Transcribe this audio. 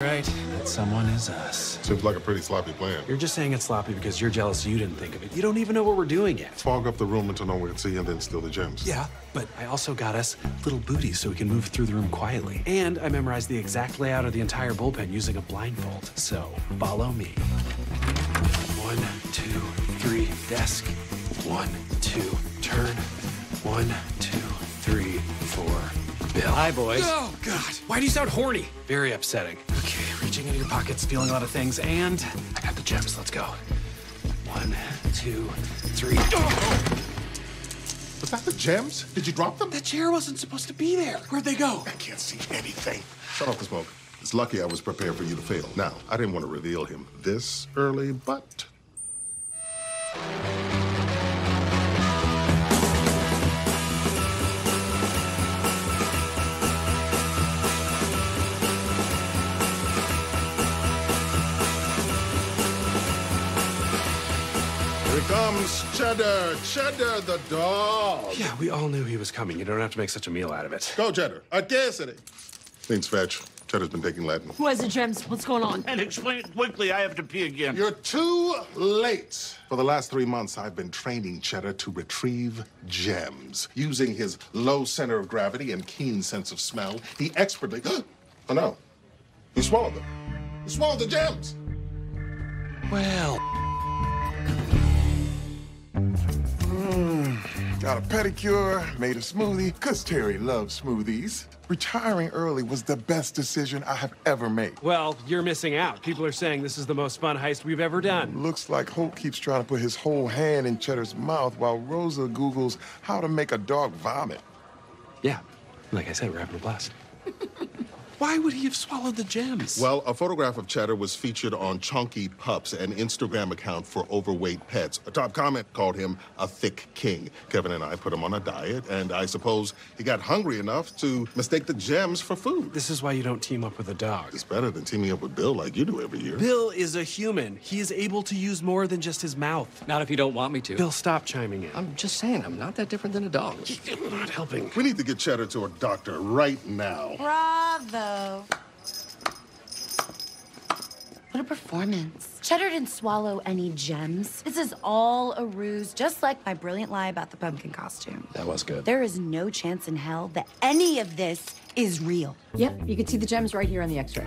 Right, that someone is us. Seems like a pretty sloppy plan. You're just saying it's sloppy because you're jealous you didn't think of it. You don't even know what we're doing yet. Fog up the room until no one can see and then steal the gems. Yeah, but I also got us little booties so we can move through the room quietly. And I memorized the exact layout of the entire bullpen using a blindfold. So follow me. One, two, three, desk. One, two, turn. One, two, three, four. Bill. Hi, boys. Oh, God. Why do you sound horny? Very upsetting. Reaching into your pockets, feeling a lot of things, and I got the gems. Let's go. One, two, three. Oh! Was that the gems? Did you drop them? That chair wasn't supposed to be there. Where'd they go? I can't see anything. Shut off the smoke. It's lucky I was prepared for you to fail. Now, I didn't want to reveal him this early, but. Here comes, Cheddar, Cheddar the dog. Yeah, we all knew he was coming. You don't have to make such a meal out of it. Go, Cheddar. A city. Means fetch. Cheddar's been taking Latin. Who has the gems? What's going on? And explain it quickly. I have to pee again. You're too late. For the last three months, I've been training Cheddar to retrieve gems. Using his low center of gravity and keen sense of smell, he expertly. Oh, no. He swallowed them. He swallowed the gems. Well, Got a pedicure, made a smoothie, because Terry loves smoothies. Retiring early was the best decision I have ever made. well, you're missing out. People are saying this is the most fun heist we've ever done. Looks like Holt keeps trying to put his whole hand in Cheddar's mouth while Rosa Googles how to make a dog vomit. Yeah, like I said, we're having a blast. Why would he have swallowed the gems? Well, a photograph of Cheddar was featured on Chunky Pups, an Instagram account for overweight pets. A top comment called him a thick king. Kevin and I put him on a diet, and I suppose he got hungry enough to mistake the gems for food. this is why you don't team up with a dog. It's better than teaming up with Bill like you do every year. Bill is a human. He is able to use more than just his mouth. Not if you don't want me to. Bill, stop chiming in. I'm just saying, I'm not that different than a dog. I'm not helping. We need to get Cheddar to a doctor right now. Bravo. What a performance. Cheddar didn't swallow any gems. This is all a ruse, just like my brilliant lie about the pumpkin costume. That was good. There is no chance in hell that any of this is real. Yep, you can see the gems right here on the x-ray.